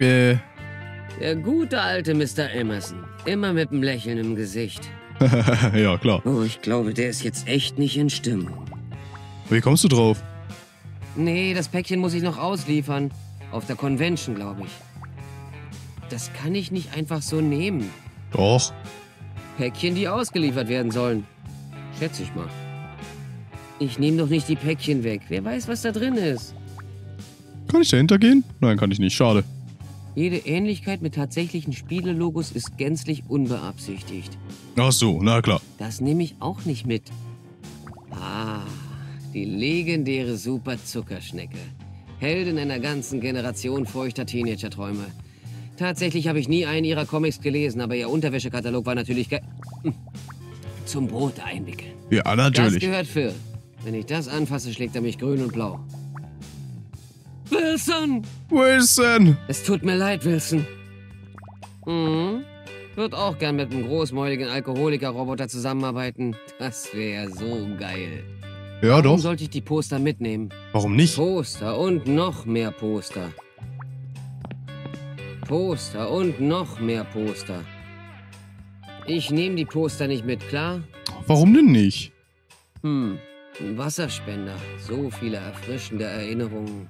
Äh, Der gute alte Mr. Emerson. Immer mit einem Lächeln im Gesicht. ja, klar. Oh, ich glaube, der ist jetzt echt nicht in Stimmung. Wie kommst du drauf? Nee, das Päckchen muss ich noch ausliefern. Auf der Convention, glaube ich. Das kann ich nicht einfach so nehmen. Doch. Päckchen, die ausgeliefert werden sollen. Schätze ich mal. Ich nehme doch nicht die Päckchen weg. Wer weiß, was da drin ist. Kann ich dahinter gehen? Nein, kann ich nicht. Schade. Jede Ähnlichkeit mit tatsächlichen Spielelogos ist gänzlich unbeabsichtigt. Ach so, na klar. Das nehme ich auch nicht mit. Ah, die legendäre Super Zuckerschnecke. Heldin einer ganzen Generation feuchter Teenager-Träume. Tatsächlich habe ich nie einen ihrer Comics gelesen, aber ihr Unterwäschekatalog war natürlich ge Hm. zum Brot einwickeln. Ja, Das natürlich. gehört Phil. Wenn ich das anfasse, schlägt er mich grün und blau. Wilson! Wilson! Es tut mir leid, Wilson. Mhm. Wird auch gern mit einem großmäuligen Alkoholiker-Roboter zusammenarbeiten. Das wäre so geil. Ja, Warum doch. sollte ich die Poster mitnehmen? Warum nicht? Poster und noch mehr Poster. Poster und noch mehr Poster. Ich nehme die Poster nicht mit, klar? Warum denn nicht? Hm, ein Wasserspender. So viele erfrischende Erinnerungen.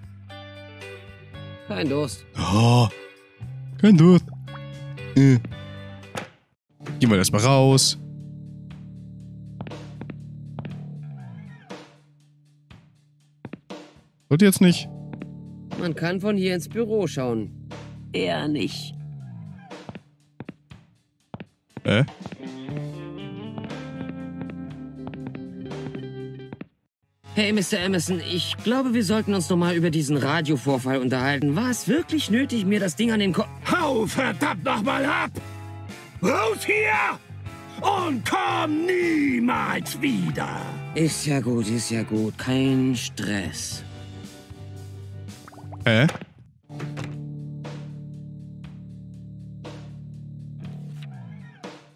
Kein Durst. Oh, kein Durst. Äh. Gehen wir erstmal raus. Wird jetzt nicht. Man kann von hier ins Büro schauen. Eher nicht. Äh? Hey, Mr. Emerson, ich glaube, wir sollten uns noch mal über diesen Radiovorfall unterhalten. War es wirklich nötig, mir das Ding an den Kopf... Hau verdammt nochmal ab! Raus hier! Und komm niemals wieder! Ist ja gut, ist ja gut. Kein Stress. Hä?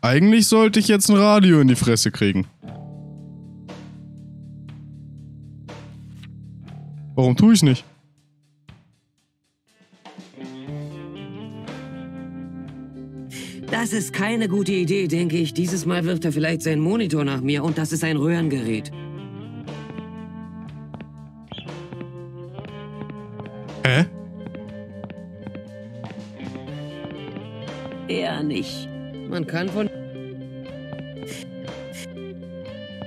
Eigentlich sollte ich jetzt ein Radio in die Fresse kriegen. Warum tue ich nicht? Das ist keine gute Idee, denke ich. Dieses Mal wirft er vielleicht seinen Monitor nach mir und das ist ein Röhrengerät. Hä? Eher nicht. Man kann von...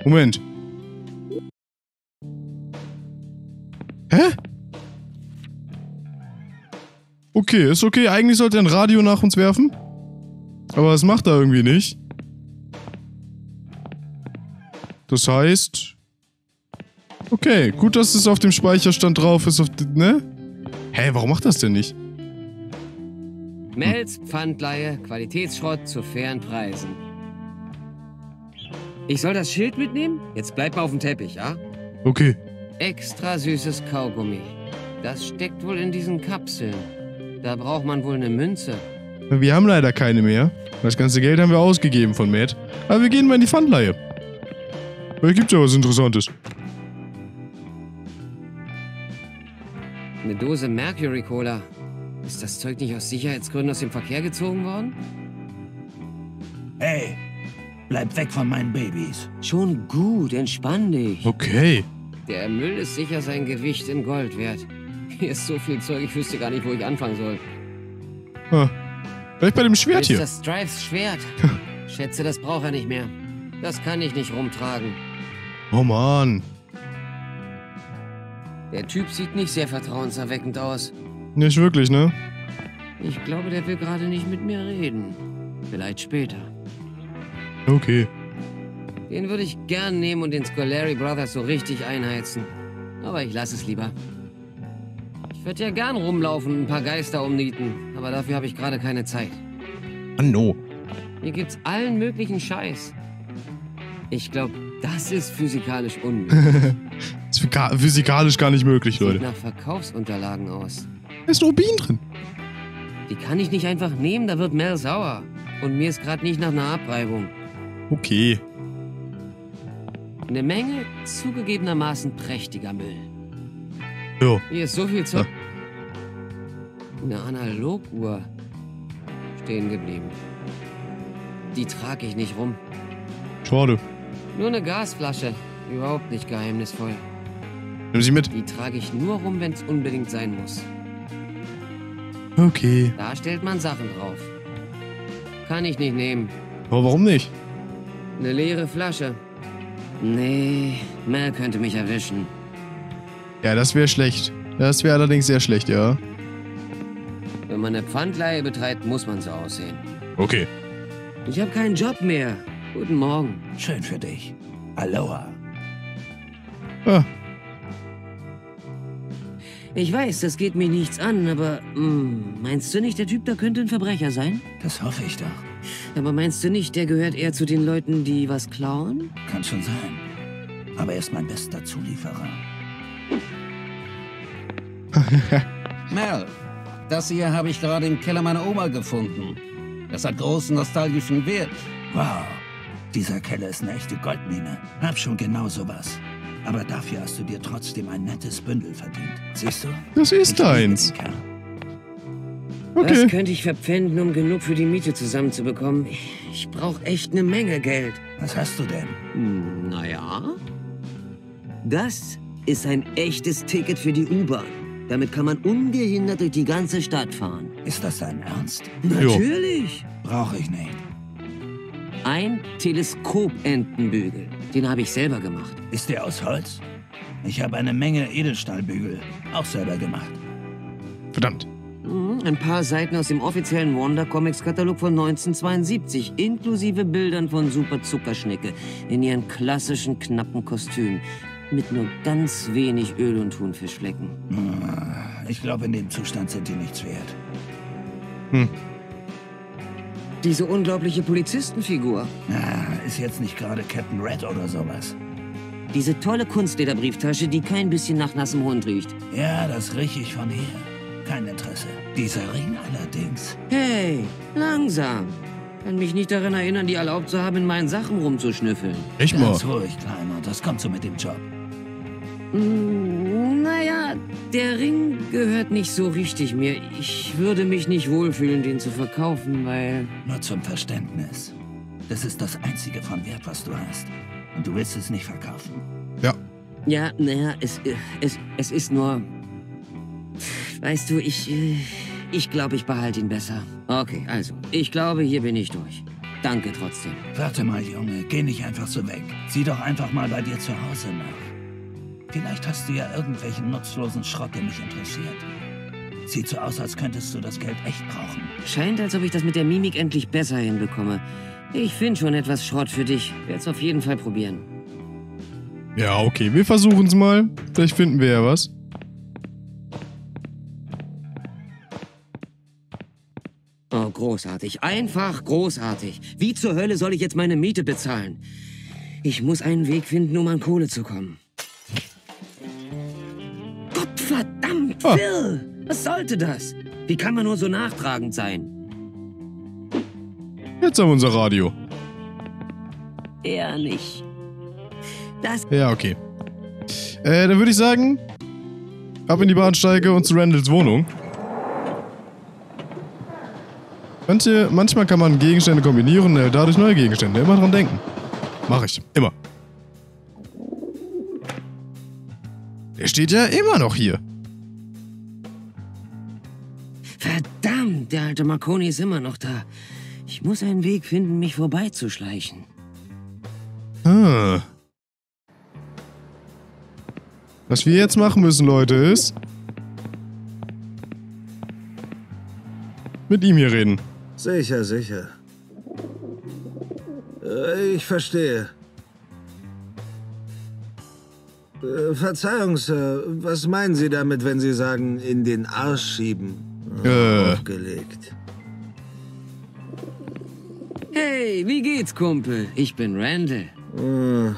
Moment. Hä? Okay, ist okay. Eigentlich sollte er ein Radio nach uns werfen. Aber das macht er irgendwie nicht. Das heißt... Okay, gut, dass es auf dem Speicherstand drauf ist, auf ne? Hä, warum macht das denn nicht? Mels Pfandleihe, Qualitätsschrott zu fairen Preisen. Ich soll das Schild mitnehmen? Jetzt bleib mal auf dem Teppich, ja? Okay. Extra süßes Kaugummi. Das steckt wohl in diesen Kapseln. Da braucht man wohl eine Münze. Wir haben leider keine mehr. Das ganze Geld haben wir ausgegeben von Matt. Aber wir gehen mal in die Pfandleihe. Vielleicht gibt's ja was Interessantes. Eine Dose Mercury Cola. Ist das Zeug nicht aus Sicherheitsgründen aus dem Verkehr gezogen worden? Hey, bleib weg von meinen Babys. Schon gut, entspann dich. Okay. Der Müll ist sicher sein Gewicht in Gold wert. Hier ist so viel Zeug, ich wüsste gar nicht, wo ich anfangen soll. Ah. Vielleicht bei dem Schwert Ist hier. das Stripes Schwert? Schätze, das braucht er nicht mehr. Das kann ich nicht rumtragen. Oh Mann. Der Typ sieht nicht sehr vertrauenserweckend aus. Nicht wirklich, ne? Ich glaube, der will gerade nicht mit mir reden. Vielleicht später. Okay. Den würde ich gern nehmen und den Scolari Brothers so richtig einheizen. Aber ich lasse es lieber. Ich würde ja gern rumlaufen und ein paar Geister umnieten, aber dafür habe ich gerade keine Zeit. Ah, no. Hier gibt's allen möglichen Scheiß. Ich glaube, das ist physikalisch unmöglich. Ist physika- physikalisch gar nicht möglich, Sieht Leute. nach Verkaufsunterlagen aus. Da ist Rubin drin. Die kann ich nicht einfach nehmen, da wird Mel sauer. Und mir ist gerade nicht nach einer Abreibung. Okay. Eine Menge zugegebenermaßen prächtiger Müll. Jo. Hier ist so viel Zeug. Eine Analoguhr. Stehen geblieben. Die trage ich nicht rum. Schade. Nur eine Gasflasche. Überhaupt nicht geheimnisvoll. Nimm sie mit. Die trage ich nur rum, wenn es unbedingt sein muss. Okay. Da stellt man Sachen drauf. Kann ich nicht nehmen. Aber warum nicht? Eine leere Flasche. Nee, Mel könnte mich erwischen. Ja, das wäre schlecht. Das wäre allerdings sehr schlecht, ja. Wenn man eine Pfandleihe betreibt, muss man so aussehen. Okay. Ich habe keinen Job mehr. Guten Morgen. Schön für dich. Aloha. Ah, Ich weiß, das geht mich nichts an, aber hm, meinst du nicht, der Typ da könnte ein Verbrecher sein? Das hoffe ich doch. Aber meinst du nicht, der gehört eher zu den Leuten, die was klauen? Kann schon sein. Aber er ist mein bester Zulieferer. Mel, das hier habe ich gerade im Keller meiner Oma gefunden. Das hat großen nostalgischen Wert. Wow. Dieser Keller ist eine echte Goldmine. Hab schon genau sowas. Aber dafür hast du dir trotzdem ein nettes Bündel verdient. Siehst du? das ist Ich liebe deins. Kerl. Was Okay. könnte ich verpfänden, um genug für die Miete zusammenzubekommen? Ich brauche echt eine Menge Geld. Was hast du denn? Hm, naja. Das ist ein echtes Ticket für die U-Bahn. Damit kann man ungehindert durch die ganze Stadt fahren. Ist das dein Ernst? Natürlich. Brauche ich nicht. Ein Teleskopentenbügel. Den habe ich selber gemacht. Ist der aus Holz? Ich habe eine Menge Edelstahlbügel. Auch selber gemacht. Verdammt. Ein paar Seiten aus dem offiziellen Wonder Comics Katalog von 1972, inklusive Bildern von Super Zuckerschnecke in ihren klassischen knappen Kostümen. Mit nur ganz wenig Öl und Thunfischflecken. Ah, Ich glaube, in dem Zustand sind die nichts wert. Diese unglaubliche Polizistenfigur. Ah, ist jetzt nicht gerade Captain Red oder sowas. Diese tolle Kunstlederbrieftasche, die kein bisschen nach nassem Hund riecht. Ja, das rieche ich von hier. Kein Interesse. Dieser Ring allerdings. Hey, langsam. Kann mich nicht daran erinnern, die erlaubt zu haben, in meinen Sachen rumzuschnüffeln. Echt mal. Ganz ruhig, Kleiner. Das kommt so mit dem Job. Mm, Naja, der Ring gehört nicht so richtig mir. Ich würde mich nicht wohlfühlen, den zu verkaufen, weil... Nur zum Verständnis. Das ist das einzige von Wert, was du hast. Und du willst es nicht verkaufen. Ja. Ja, naja, es, es, es ist nur... Weißt du, ich... äh, Ich glaube, ich behalte ihn besser. Okay, also, ich glaube, hier bin ich durch. Danke trotzdem. Warte mal, Junge. Geh nicht einfach so weg. Sieh doch einfach mal bei dir zu Hause nach. Vielleicht hast du ja irgendwelchen nutzlosen Schrott, der mich interessiert. Sieht so aus, als könntest du das Geld echt brauchen. Scheint, als ob ich das mit der Mimik endlich besser hinbekomme. Ich finde schon etwas Schrott für dich. Werd's auf jeden Fall probieren. Ja, okay. Wir versuchen es mal. Vielleicht finden wir ja was. Großartig. Einfach großartig. Wie zur Hölle soll ich jetzt meine Miete bezahlen? Ich muss einen Weg finden, um an Kohle zu kommen. Gottverdammt, Ah. Phil! Was sollte das? Wie kann man nur so nachtragend sein? Jetzt haben wir unser Radio. Eher nicht. Das Ja, okay. Äh, dann würde ich sagen, ab in die Bahnsteige und zu Randalls Wohnung. Manche, manchmal kann man Gegenstände kombinieren und erhält dadurch neue Gegenstände. Immer dran denken. Mach ich. Immer. Der steht ja immer noch hier. Verdammt, der alte Marconi ist immer noch da. Ich muss einen Weg finden, mich vorbeizuschleichen. Ah. Was wir jetzt machen müssen, Leute, ist mit ihm hier reden. Sicher, sicher. Äh, Ich verstehe. Äh, Verzeihung, Sir. Was meinen Sie damit, wenn Sie sagen, in den Arsch schieben? Äh. Aufgelegt. Hey, wie geht's, Kumpel? Ich bin Randall. Äh,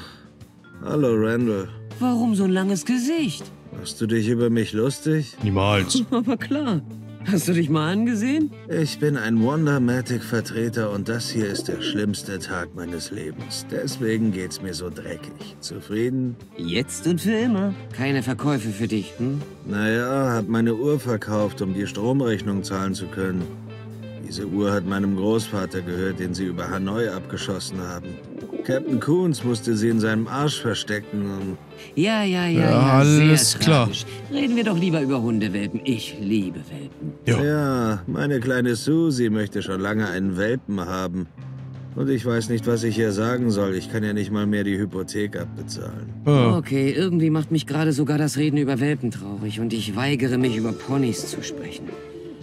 Hallo, Randall. Warum so ein langes Gesicht? Machst du dich über mich lustig? Niemals. Aber klar. Hast du dich mal angesehen? Ich bin ein Wondermatic-Vertreter und das hier ist der schlimmste Tag meines Lebens. Deswegen geht's mir so dreckig. Zufrieden? Jetzt und für immer. Keine Verkäufe für dich, hm? Naja, hab meine Uhr verkauft, um die Stromrechnung zahlen zu können. Diese Uhr hat meinem Großvater gehört, den sie über Hanoi abgeschossen haben. Captain Coons musste sie in seinem Arsch verstecken und... Ja, ja, ja, Ja, ja. alles sehr klar. tragisch. Reden wir doch lieber über Hundewelpen. Ich liebe Welpen. Ja. Ja, meine kleine Susie möchte schon lange einen Welpen haben. Und ich weiß nicht, was ich ihr sagen soll. Ich kann ja nicht mal mehr die Hypothek abbezahlen. Ah, Okay, irgendwie macht mich gerade sogar das Reden über Welpen traurig und ich weigere mich, über Ponys zu sprechen.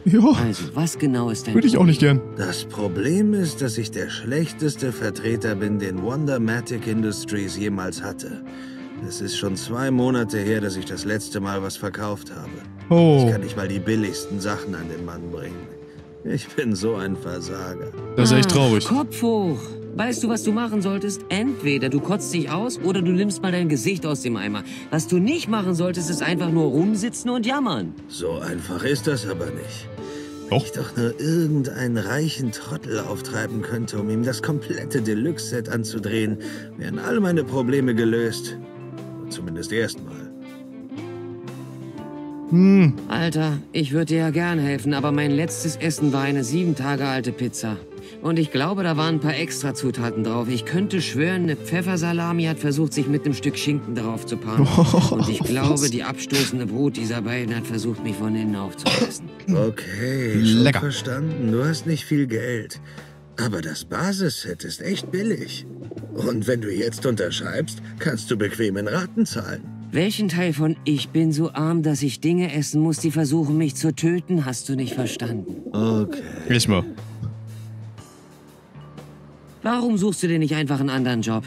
Ja, Also, was genau ist dein würde ich auch nicht gern. Das Problem ist, dass ich der schlechteste Vertreter bin, den Wondermatic Industries jemals hatte. Es ist schon zwei Monate her, dass ich das letzte Mal was verkauft habe. Ich Oh, kann nicht mal die billigsten Sachen an den Mann bringen. Ich bin so ein Versager. das ist echt Ach, traurig. Kopf hoch. Weißt du, was du machen solltest? Entweder du kotzt dich aus oder du nimmst mal dein Gesicht aus dem Eimer. Was du nicht machen solltest, ist einfach nur rumsitzen und jammern. So einfach ist das aber nicht. Doch. Wenn ich doch nur irgendeinen reichen Trottel auftreiben könnte, um ihm das komplette Deluxe-Set anzudrehen, wären all meine Probleme gelöst. Zumindest erstmal. Hm, Alter, ich würde dir ja gern helfen, aber mein letztes Essen war eine sieben Tage alte Pizza. Und ich glaube, da waren ein paar extra Zutaten drauf. Ich könnte schwören, eine Pfeffersalami hat versucht, sich mit einem Stück Schinken darauf zu paaren. Und ich glaube, Was? die abstoßende Brut dieser beiden hat versucht, mich von innen aufzufressen. Okay, schon Lecker. verstanden. Du hast nicht viel Geld. Aber das Basisset ist echt billig. Und wenn du jetzt unterschreibst, kannst du bequem in Raten zahlen. Welchen Teil von Ich bin so arm, dass ich Dinge essen muss, die versuchen, mich zu töten, hast du nicht verstanden? Okay. nicht mal. Warum suchst du dir nicht einfach einen anderen Job?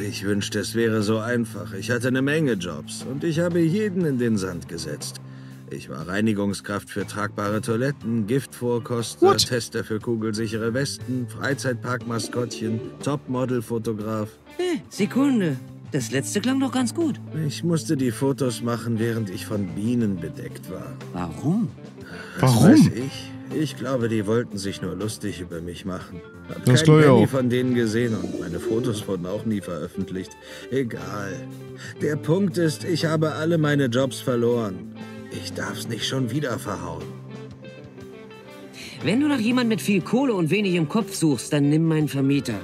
Ich wünschte, es wäre so einfach. Ich hatte eine Menge Jobs und ich habe jeden in den Sand gesetzt. Ich war Reinigungskraft für tragbare Toiletten, Giftvorkoster, What? Tester für kugelsichere Westen, Freizeitparkmaskottchen, Topmodel-Fotograf. Äh, Sekunde. Das letzte klang doch ganz gut. Ich musste die Fotos machen, während ich von Bienen bedeckt war. Warum? Was Warum? weiß ich? Ich glaube, die wollten sich nur lustig über mich machen. Hab Das ich Penny auch. von denen gesehen und meine Fotos wurden auch nie veröffentlicht. Egal. Der Punkt ist, ich habe alle meine Jobs verloren. Ich darf's nicht schon wieder verhauen. Wenn du nach jemand mit viel Kohle und wenig im Kopf suchst, dann nimm meinen Vermieter.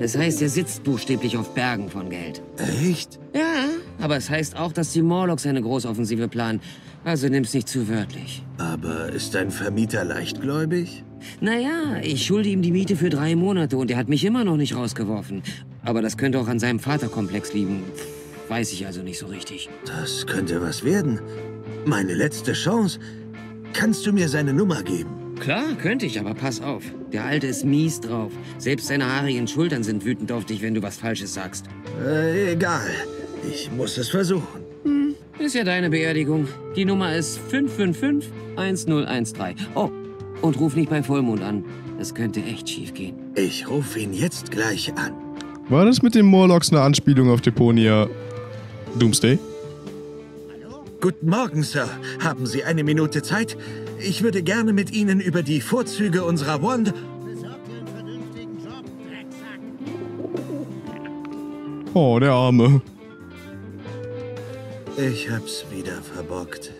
Das heißt, er sitzt buchstäblich auf Bergen von Geld. Echt? Ja, aber es heißt auch, dass die Morlocks eine Großoffensive planen. Also nimm's nicht zu wörtlich. Aber ist dein Vermieter leichtgläubig? Naja, ich schulde ihm die Miete für drei Monate und er hat mich immer noch nicht rausgeworfen. Aber das könnte auch an seinem Vaterkomplex liegen. Weiß ich also nicht so richtig. Das könnte was werden. Meine letzte Chance. Kannst du mir seine Nummer geben? Klar, könnte ich, aber pass auf. Der Alte ist mies drauf. Selbst seine haarigen Schultern sind wütend auf dich, wenn du was Falsches sagst. Äh, egal. Ich muss es versuchen. Ist ja deine Beerdigung. Die Nummer ist 555-1013. Oh, und ruf nicht bei Vollmond an. Das könnte echt schief gehen. Ich rufe ihn jetzt gleich an. War das mit den Morlocks eine Anspielung auf Deponia Doomsday? Guten Morgen, Sir. Haben Sie eine Minute Zeit? Ich würde gerne mit Ihnen über die Vorzüge unserer Wand... Oh, der Arme. Ich hab's wieder verbockt.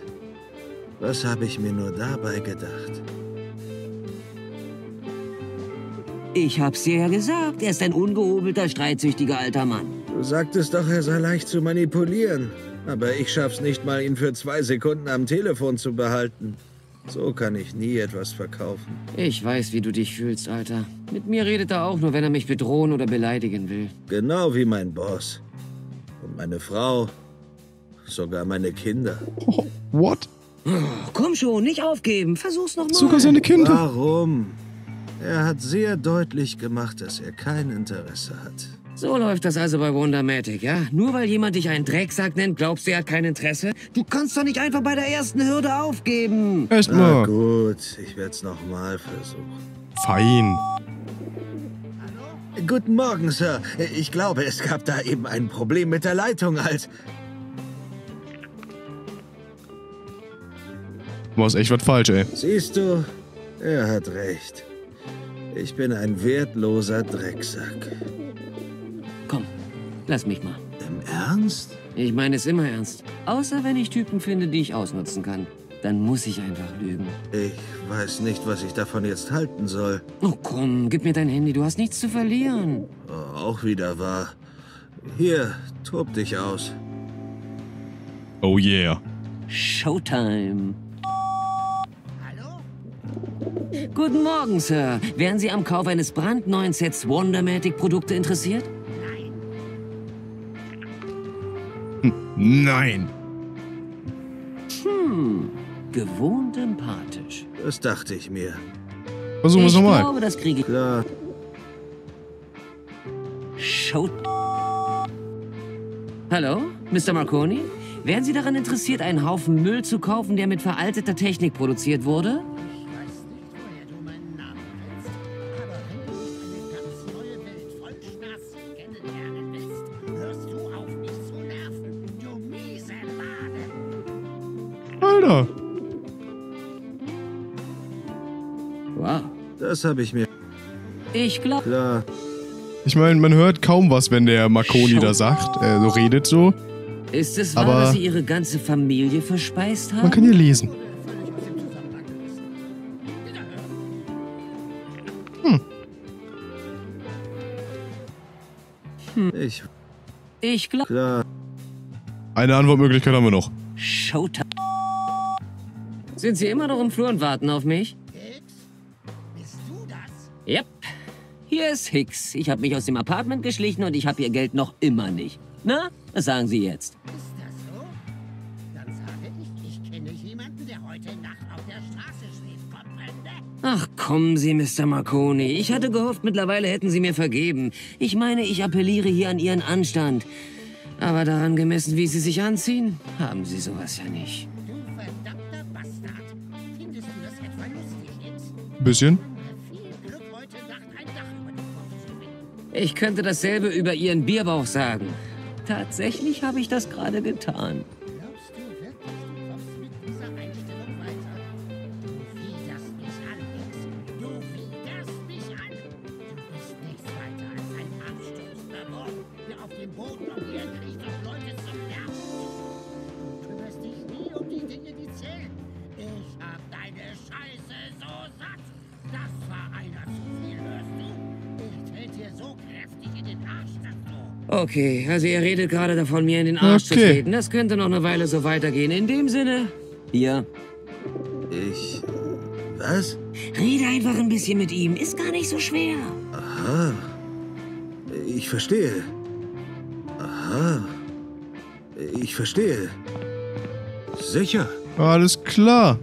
Was habe ich mir nur dabei gedacht? Ich hab's dir ja gesagt. Er ist ein ungehobelter, streitsüchtiger alter Mann. Du sagtest doch, er sei leicht zu manipulieren. Aber ich schaff's nicht mal, ihn für zwei Sekunden am Telefon zu behalten. So kann ich nie etwas verkaufen. Ich weiß, wie du dich fühlst, Alter. Mit mir redet er auch nur, wenn er mich bedrohen oder beleidigen will. Genau wie mein Boss. Und meine Frau. Sogar meine Kinder. Oh, what? Oh, komm schon, nicht aufgeben. Versuch's noch mal. Sogar seine Kinder? Warum? Er hat sehr deutlich gemacht, dass er kein Interesse hat. So läuft das also bei Wondermatic, ja? Nur weil jemand dich einen Drecksack nennt, glaubst du, er hat kein Interesse? Du kannst doch nicht einfach bei der ersten Hürde aufgeben. Echt Na gut, ich werde es nochmal versuchen. Fein. Guten Morgen, Sir. Ich glaube, es gab da eben ein Problem mit der Leitung, als... Du machst echt was falsch, ey. Siehst du, er hat recht. Ich bin ein wertloser Drecksack. Komm, lass mich mal. Im Ernst? Ich meine es immer ernst. Außer wenn ich Typen finde, die ich ausnutzen kann. Dann muss ich einfach lügen. Ich weiß nicht, was ich davon jetzt halten soll. Oh komm, gib mir dein Handy, du hast nichts zu verlieren. Oh, auch wieder wahr. Hier, tob dich aus. Oh yeah. Showtime. Guten Morgen, Sir. Wären Sie am Kauf eines brandneuen Sets Wondermatic-Produkte interessiert? Nein. Hm, gewohnt empathisch. Das dachte ich mir. Versuchen wir es ich nochmal. glaube, das kriege ich. Klar, Show. Hallo, Mr. Marconi? Wären Sie daran interessiert, einen Haufen Müll zu kaufen, der mit veralteter Technik produziert wurde? Alter. Wow. das habe ich mir. Ich glaube, Klar, Ich meine, man hört kaum was, wenn der Marconi da sagt, äh, so redet so. ist es wahr, Aber- dass Sie Ihre ganze Familie verspeist haben? Man kann hier lesen. Ich. Ich glaube, Klar, Eine Antwortmöglichkeit haben wir noch. Showtime. Sind Sie immer noch im Flur und warten auf mich? Hicks, bist du das? Yep. Hier ist Hicks. Ich habe mich aus dem Apartment geschlichen und ich habe Ihr Geld noch immer nicht. Na, was sagen Sie jetzt? Ist Ach, kommen Sie, Mr. Marconi. Ich hatte gehofft, mittlerweile hätten Sie mir vergeben. Ich meine, ich appelliere hier an Ihren Anstand. Aber daran gemessen, wie Sie sich anziehen, haben Sie sowas ja nicht. Du verdammter Bastard. Findest du das etwa lustig, Hicks? Bisschen. Viel Glück heute Nacht ein Dach über den Kopf zu finden. Ich könnte dasselbe über Ihren Bierbauch sagen. Tatsächlich habe ich das gerade getan. Okay, also ihr redet gerade davon, mir in den Arsch zu Okay. treten. Das könnte noch eine Weile so weitergehen. In dem Sinne, hier. ich. Was? Rede einfach ein bisschen mit ihm. Ist gar nicht so schwer. Aha. Ich verstehe. Aha. Ich verstehe. Sicher. Alles klar.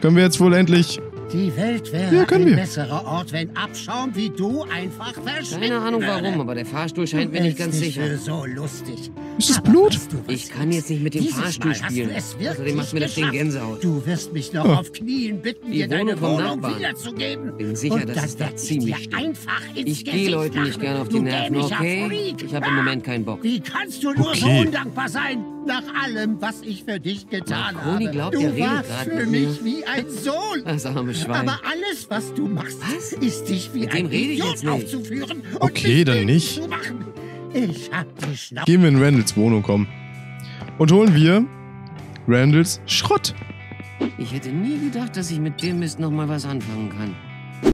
Können wir jetzt wohl endlich... Die Welt wäre Ja, können ein wir. besserer Ort, wenn Abschaum wie du einfach verschwinden Keine Ahnung würde. warum, aber der Fahrstuhl scheint mir nicht ganz sicher. Für so lustig. Ist das Blut? weißt du, was Ich kann jetzt nicht mit dem Dieses Fahrstuhl Mal spielen. Außerdem macht mir das Ding. Gänsehaut. Du wirst mich noch Oh. auf Knien bitten, Die dir deine Wohnung vom Wohnung Nachbarn. wiederzugeben. Bin sicher, Und dass dann es da ich ziemlich einfach ins Ich gehe Leuten nicht gerne auf die du Nerven, okay? Ich habe im! Moment keinen Bock. Wie kannst du nur Okay. so undankbar sein, nach allem, was ich für dich getan Marconi habe? glaubt, du warst für mich mir. wie ein Sohn. Das arme Schwein. Aber alles, was du machst, Was? ist dich wie Mit ein Idiot aufzuführen und Okay, dann nicht. Zu machen. Ich hab die Schnauze. Gehen wir in Randalls Wohnung kommen. Und holen wir Randalls Schrott. Ich hätte nie gedacht, dass ich mit dem Mist noch mal was anfangen kann.